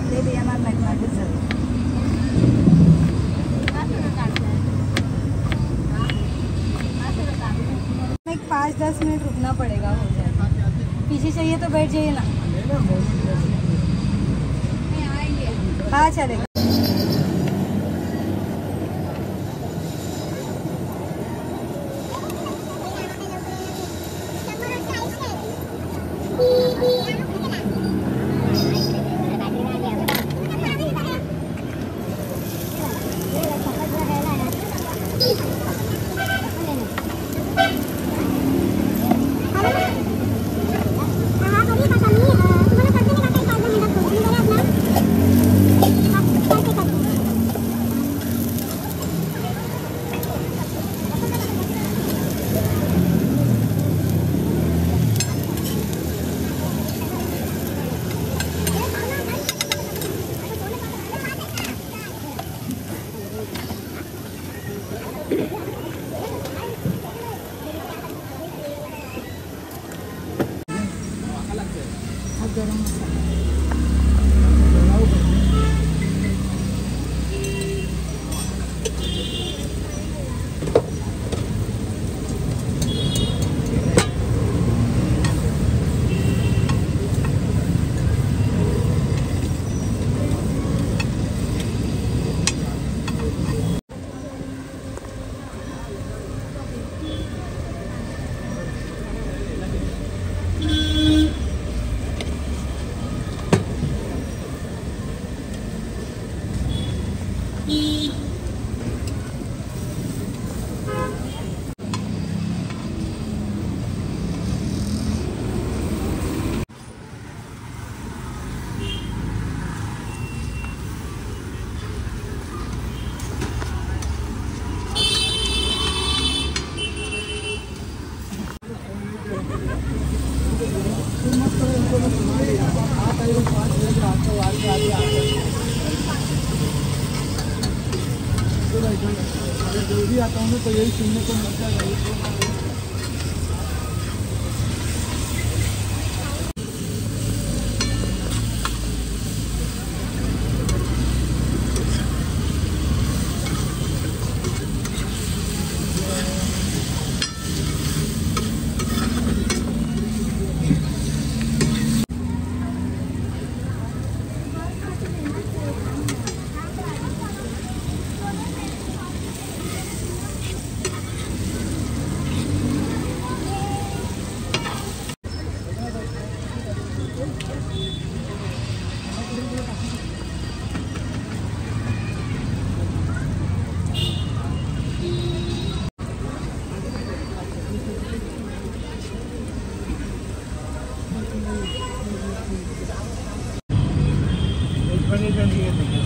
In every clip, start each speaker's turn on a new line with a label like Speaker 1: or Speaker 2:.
Speaker 1: ना. नाही तर आपल्या इथे येणार नाहीत माझे सर एक पाँच दस मिनट रुकना पड़ेगा हो जाएगा पीछे चाहिए तो बैठ जाइए ना। हाँ चलेगा।
Speaker 2: जल्दी आता हूँ तो यही सुनने को मिलता है।
Speaker 1: planejamento.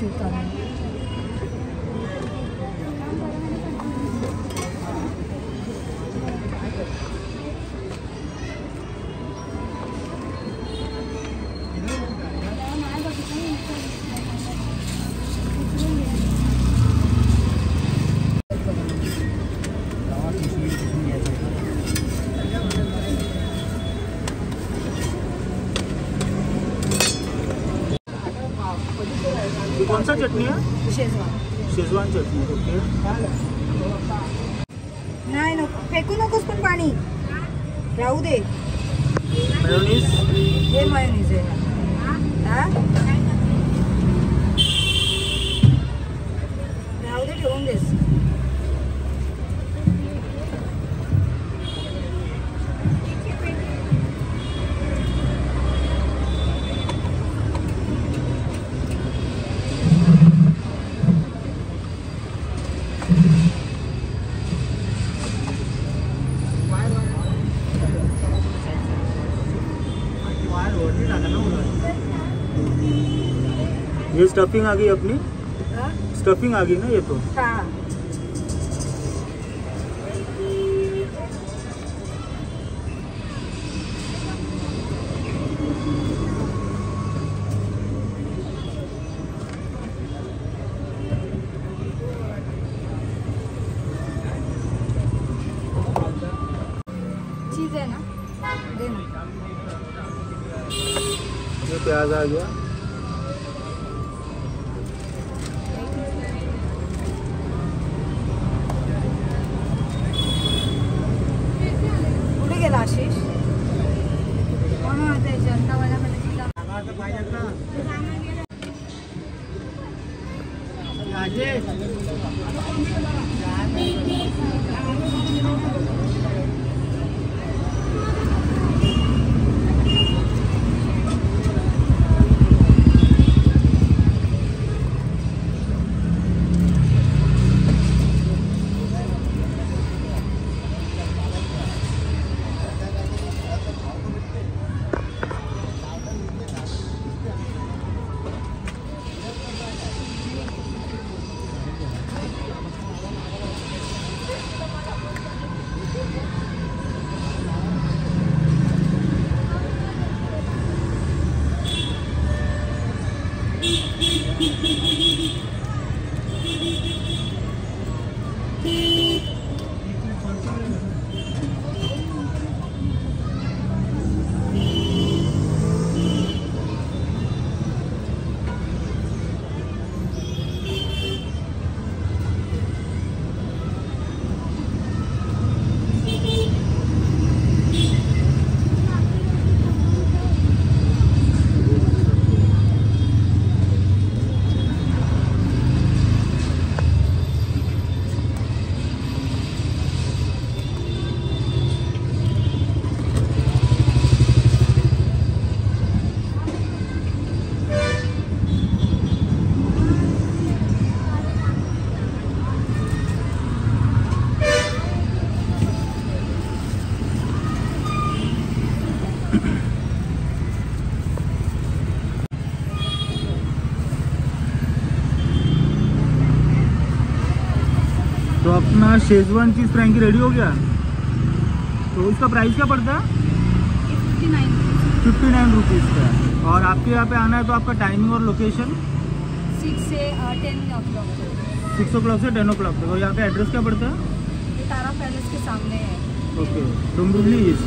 Speaker 1: 去
Speaker 3: 等 चटणी? आहे
Speaker 1: शेजवान.
Speaker 3: शेजवान चटणी ओके.
Speaker 1: नाही नको फेकू नकोस पण पाणी. राहू दे.
Speaker 3: मेयोनीज
Speaker 1: हे मयोनीज आहे. हा? राहू दे ठेवून देस.
Speaker 3: ये स्टफिंग आ गई अपनी? स्टफिंग आ गई ना ये तो?
Speaker 1: हा।
Speaker 3: प्याज आ गया।
Speaker 1: आशिष हा ते
Speaker 3: अपना शेजवान चीज़ फ्रैंकी रेडी हो गया? तो इसका प्राइस क्या पड़ता? है
Speaker 1: फिफ्टी नाइन
Speaker 3: रुपीज़ का। और आपके यहाँ पे आना है तो आपका टाइमिंग और लोकेशन
Speaker 1: सिक्स से ten o'clock
Speaker 3: six o'clock से टेन ओ क्लॉक तक। और यहाँ पे एड्रेस क्या पड़ता? है
Speaker 1: तारा पैलेस के सामने है।
Speaker 3: Okay Dombivli east